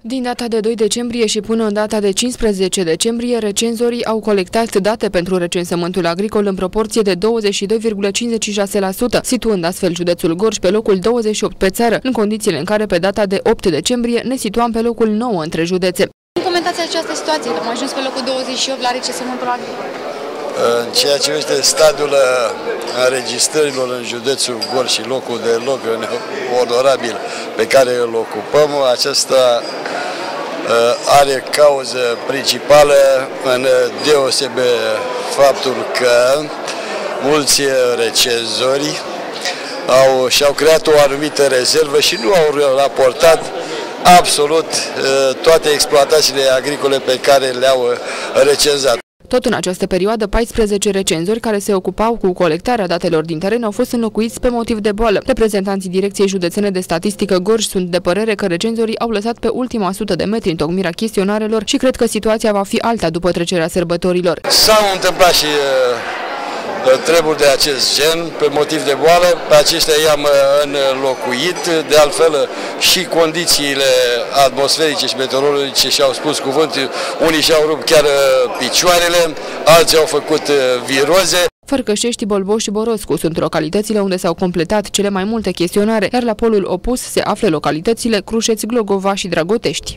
Din data de 2 decembrie și până în data de 15 decembrie, recenzorii au colectat date pentru recensământul agricol în proporție de 22,56%, situând astfel județul Gorj pe locul 28 pe țară, în condițiile în care pe data de 8 decembrie ne situam pe locul 9 între județe. Cum comentați această situație? Am ajuns pe locul 28 la recensământul agricol. În ceea ce este stadiul uh, înregistrărilor în județul Gorj și locul de loc onorabil pe care îl ocupăm, acesta uh, are cauză principală în deosebe faptul că mulți recenzori au, și-au creat o anumită rezervă și nu au raportat absolut uh, toate exploatațiile agricole pe care le-au recenzat. Tot în această perioadă, 14 recenzori care se ocupau cu colectarea datelor din teren au fost înlocuiți pe motiv de boală. Reprezentanții Direcției Județene de Statistică Gorj sunt de părere că recenzorii au lăsat pe ultima sută de metri întocmirea chestionarelor și cred că situația va fi alta după trecerea sărbătorilor. S-au întâmplat și uh treburi de acest gen, pe motiv de boală, pe aceștia i-am uh, înlocuit, de altfel și condițiile atmosferice și meteorologice și-au spus cuvânt, unii și-au rupt chiar uh, picioarele, alții au făcut uh, viroze. Fărcășești, Bolboș și Boroscu sunt localitățile unde s-au completat cele mai multe chestionare, iar la polul opus se află localitățile Crușeți, Glogova și Dragotești.